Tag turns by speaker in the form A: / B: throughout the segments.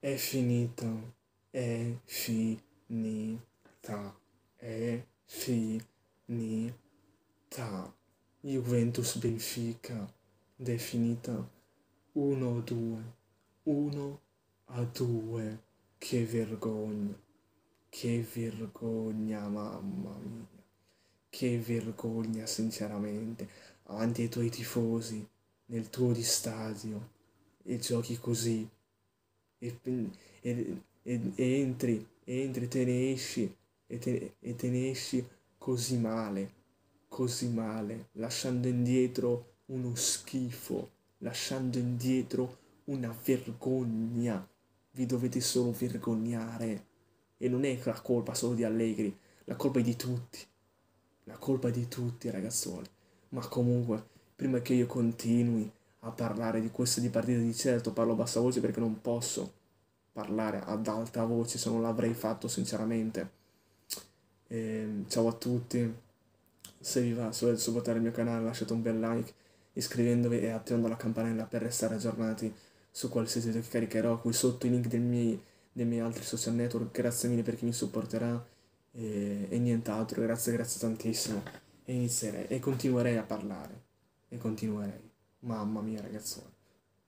A: è finita, è finita, è finita. Juventus Benfica, ed è finita 1-2, 1 a 2. Che vergogna, che vergogna, mamma mia, che vergogna sinceramente, avanti ai tuoi tifosi, nel tuo di stadio, e giochi così, e, e, e, entri, entri, te ne esci, e te, e te ne esci così male, così male, lasciando indietro uno schifo, lasciando indietro una vergogna. Vi dovete solo vergognare. E non è la colpa solo di Allegri, la colpa è di tutti. La colpa è di tutti, ragazzuoli. Ma comunque, prima che io continui a parlare di queste di partite di certo, parlo a bassa voce perché non posso parlare ad alta voce se non l'avrei fatto sinceramente. E, ehm, ciao a tutti, se vi va, se volete supportare il mio canale lasciate un bel like, iscrivendovi e attivando la campanella per restare aggiornati su qualsiasi video che caricherò. Qui sotto i link dei miei, dei miei altri social network, grazie mille per chi mi supporterà e, e nient'altro, grazie, grazie tantissimo. E inizierei e continuerei a parlare, e continuerei. Mamma mia ragazzone,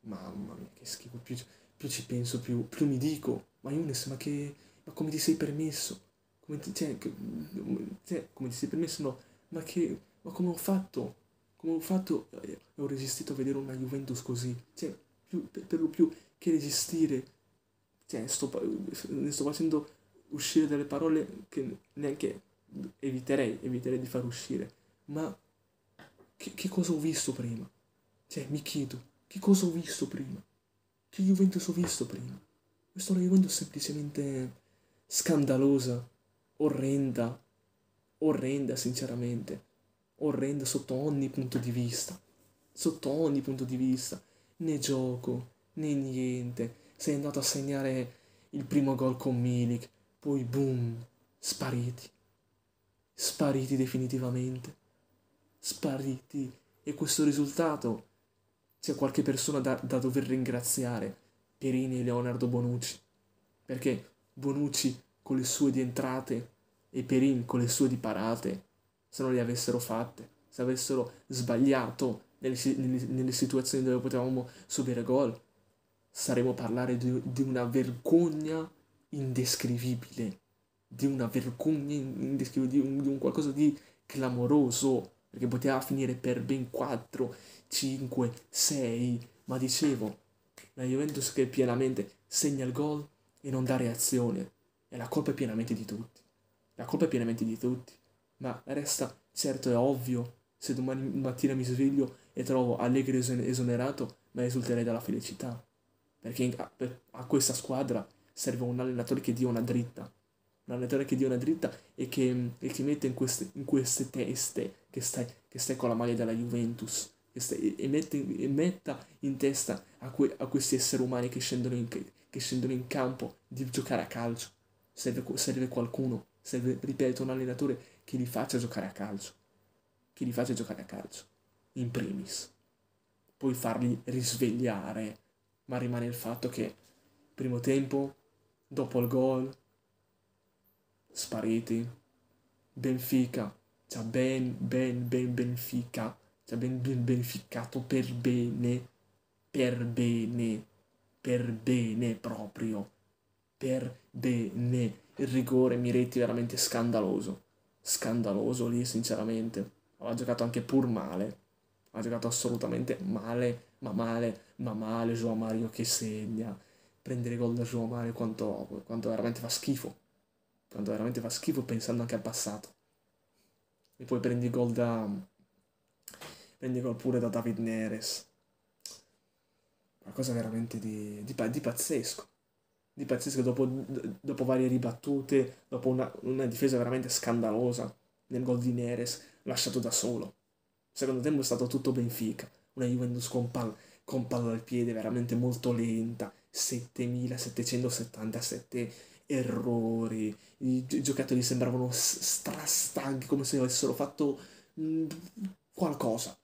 A: mamma mia che schifo, più più ci penso, più, più mi dico, ma Younes, ma che, ma come ti sei permesso? Come ti, cioè, cioè, come ti sei permesso? No, ma che, ma come ho fatto? Come ho fatto? Eh, ho resistito a vedere una Juventus così, cioè, più, per, per lo più che resistere, cioè, sto, ne sto facendo uscire delle parole che neanche eviterei, eviterei di far uscire, ma che, che cosa ho visto prima? Cioè, mi chiedo, che cosa ho visto prima? Che Juventus ho visto prima? Questa è una Juventus semplicemente scandalosa, orrenda, orrenda sinceramente, orrenda sotto ogni punto di vista, sotto ogni punto di vista, né gioco, né niente, sei andato a segnare il primo gol con Milik, poi boom, spariti, spariti definitivamente, spariti, e questo risultato c'è qualche persona da, da dover ringraziare, Perini e Leonardo Bonucci, perché Bonucci con le sue di entrate e Perin con le sue di parate, se non le avessero fatte, se avessero sbagliato nelle, nelle, nelle situazioni dove potevamo subire gol, saremmo a parlare di, di una vergogna indescrivibile, di una vergogna indescrivibile, di un, di un qualcosa di clamoroso, perché poteva finire per ben 4, 5, 6, ma dicevo, la Juventus che pienamente segna il gol e non dà reazione, e la colpa è pienamente di tutti, la colpa è pienamente di tutti, ma resta certo è ovvio, se domani mattina mi sveglio e trovo Allegri esonerato, ma esulterei dalla felicità, perché a questa squadra serve un allenatore che dia una dritta, allenatore che dia una dritta e che, e che mette in queste, in queste teste che stai, che stai con la maglia della Juventus e, mette, e metta in testa a, que, a, questi esseri umani che scendono, in, che scendono in campo di giocare a calcio. Serve, serve qualcuno, serve, ripeto, un allenatore che li faccia giocare a calcio. Che li faccia giocare a calcio, in primis. Poi farli risvegliare, ma rimane il fatto che primo tempo, dopo il gol, spariti, Benfica, cioè ben, ben, ben Benfica cioè ben, ben beneficato per bene, per bene, per bene proprio, per bene. Il rigore Miretti veramente scandaloso, scandaloso lì sinceramente. Ha giocato anche pur male, ha giocato assolutamente male, ma male, ma male Joao Mario che segna. Prendere gol da Joao Mario quanto, quanto veramente fa schifo, quanto veramente fa schifo pensando anche al passato. E poi prendi gol da, prendi gol pure da David Neres. Qualcosa veramente di, di, di pazzesco. Di pazzesco dopo, dopo varie ribattute, dopo una, una, difesa veramente scandalosa nel gol di Neres, lasciato da solo. Secondo tempo è stato tutto Benfica. Una Juventus con palla, con palla al piede veramente molto lenta. 7777 errori. I giocatori sembravano strastanchi, come se avessero fatto mh, qualcosa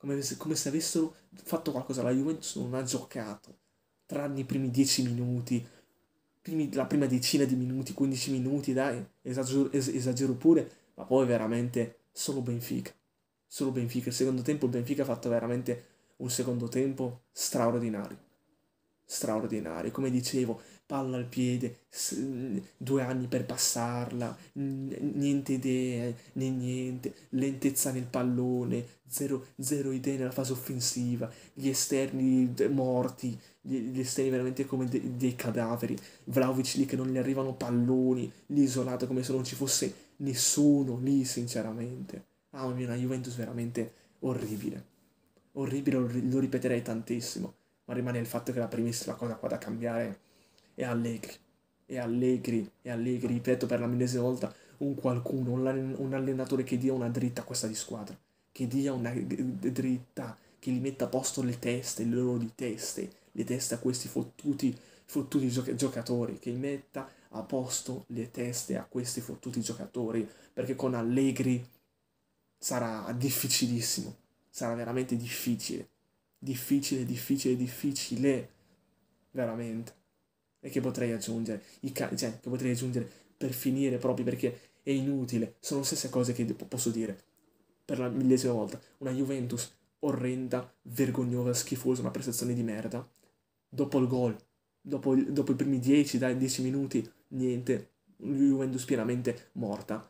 A: come se, come se avessero fatto qualcosa. La Juventus non ha giocato, tranne i primi dieci minuti, primi, la prima decina di minuti, 15 minuti, dai, esagero, es, esagero pure, ma poi veramente solo Benfica. Solo Benfica. Il secondo tempo il Benfica ha fatto veramente un secondo tempo straordinario. Straordinario. Come dicevo, palla al piede, due anni per passarla, niente idee, né niente, lentezza nel pallone, zero, zero idee nella fase offensiva, gli esterni morti, gli, esterni veramente come de, dei cadaveri, Vlaovic lì che non gli arrivano palloni, lì isolato come se non ci fosse nessuno lì sinceramente. Ah, una Juventus veramente orribile, orribile, lo ripeterei tantissimo, ma rimane il fatto che la primissima cosa qua da cambiare e Allegri. E Allegri, e Allegri, ripeto per la millesima volta, un qualcuno, un allenatore che dia una dritta a questa di squadra, che dia una dritta, che gli metta a posto le teste, le loro di teste, le teste a questi fottuti, fottuti giocatori, che metta a posto le teste a questi fottuti giocatori, perché con Allegri sarà difficilissimo, sarà veramente difficile, difficile, difficile, difficile, veramente e che potrei aggiungere, ca- cioè, che potrei aggiungere per finire proprio perché è inutile, sono le stesse cose che posso dire per la millesima volta. Una Juventus orrenda, vergognosa, schifosa, una prestazione di merda. Dopo il gol, dopo, il, dopo i primi 10, dai 10 minuti, niente, Juventus pienamente morta.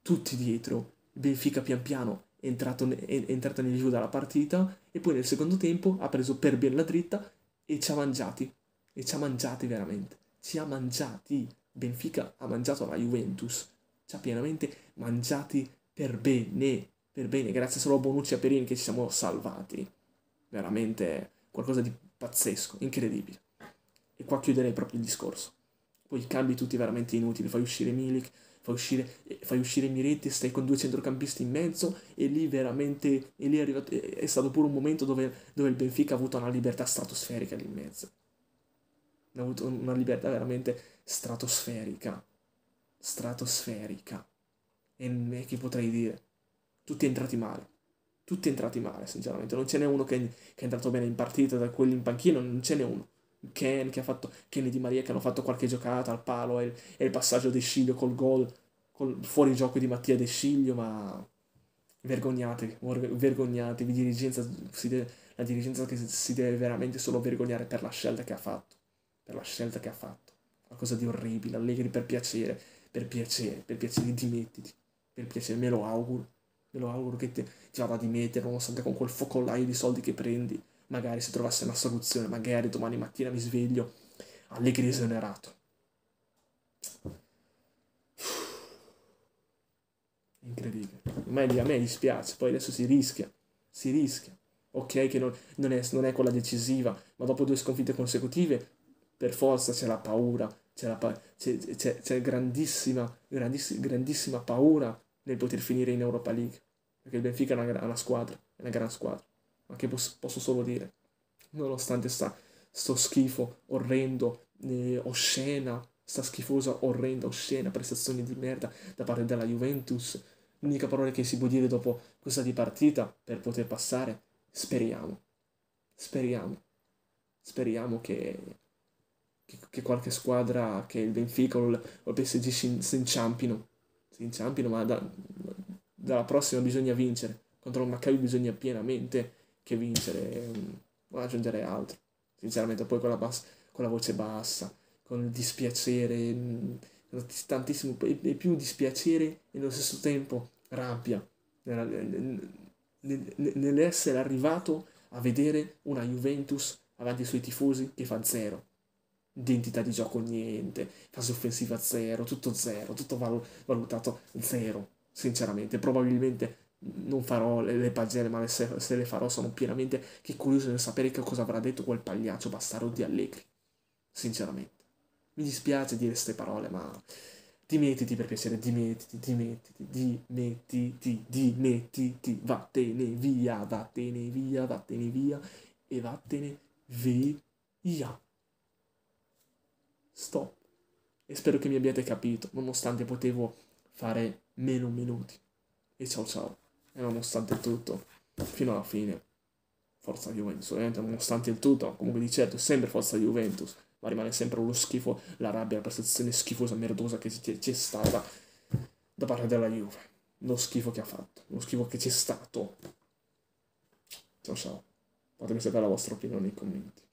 A: Tutti dietro, Benfica pian piano è entrato, è, è entrato nel vivo della partita e poi nel secondo tempo ha preso per bene la dritta e ci ha mangiati e ci ha mangiati veramente. Ci ha mangiati. Benfica ha mangiato la Juventus. Ci ha pienamente mangiati per bene. Per bene, grazie solo a Bonucci e a Perini che ci siamo salvati. Veramente qualcosa di pazzesco, incredibile. E qua chiuderei proprio il discorso. Poi cambi tutti veramente inutili. Fai uscire Milik, fai uscire, fai uscire Miretti, stai con due centrocampisti in mezzo e lì veramente e lì è, arrivato, è stato pure un momento dove, dove il Benfica ha avuto una libertà stratosferica lì in mezzo ha avuto una libertà veramente stratosferica. Stratosferica. E che potrei dire? Tutti entrati male. Tutti entrati male, sinceramente. Non ce n'è uno che, che è entrato bene in partita, da quelli in panchina, non ce n'è uno. Ken che ha fatto Kenny Di Maria che hanno fatto qualche giocata al palo e il, e il passaggio De Sciglio col gol col fuori gioco di Mattia De Sciglio ma vergognatevi vergognatevi dirigenza deve, la dirigenza che si deve veramente solo vergognare per la scelta che ha fatto per la scelta che ha fatto. Qualcosa di orribile, Allegri per piacere, per piacere, per piacere, dimettiti, per piacere, me lo auguro, me lo auguro che ti, ti vada a dimettere, nonostante con quel focolaio di soldi che prendi, magari se trovasse una soluzione, magari domani mattina mi sveglio, Allegri esonerato. Incredibile. Me, a me dispiace, poi adesso si rischia, si rischia. Ok che non, non, è, non è quella decisiva, ma dopo due sconfitte consecutive per forza c'è la paura, c'è, la pa- c'è, c'è, c'è grandissima, grandissima, grandissima paura nel poter finire in Europa League, perché il Benfica è una, una squadra, è una gran squadra, ma che posso, posso solo dire, nonostante sta, sto schifo orrendo, eh, oscena, sta schifosa, orrenda, oscena prestazione di merda da parte della Juventus, l'unica parola che si può dire dopo questa di partita per poter passare, speriamo, speriamo, speriamo che che, che qualche squadra, che il Benfica o il, PSG si, si inciampino, si inciampino, ma da, dalla prossima bisogna vincere. Contro il Maccabi bisogna pienamente che vincere, non aggiungere altro. Sinceramente, poi con la, bass- con la voce bassa, con il dispiacere, tantissimo, e più dispiacere e nello stesso tempo rabbia nell'essere arrivato a vedere una Juventus avanti ai suoi tifosi che fa zero identità di gioco niente, fase offensiva zero, tutto zero, tutto val- valutato zero, sinceramente. Probabilmente non farò le, le pagine, ma se, se, le farò sono pienamente che curioso di sapere che cosa avrà detto quel pagliaccio bastardo di Allegri, sinceramente. Mi dispiace dire queste parole, ma dimettiti per piacere, dimettiti, dimettiti, dimettiti, dimettiti, vattene via, vattene via, vattene via e vattene via stop. E spero che mi abbiate capito, nonostante potevo fare meno minuti. E ciao ciao. E nonostante tutto, fino alla fine, forza Juventus, ovviamente nonostante il tutto, comunque di certo, sempre forza Juventus. ma rimane sempre lo schifo, la rabbia, la prestazione schifosa, merdosa che c'è stata da parte della Juve. Lo schifo che ha fatto, lo schifo che c'è stato. Ciao ciao. Fatemi sapere la vostra opinione nei commenti.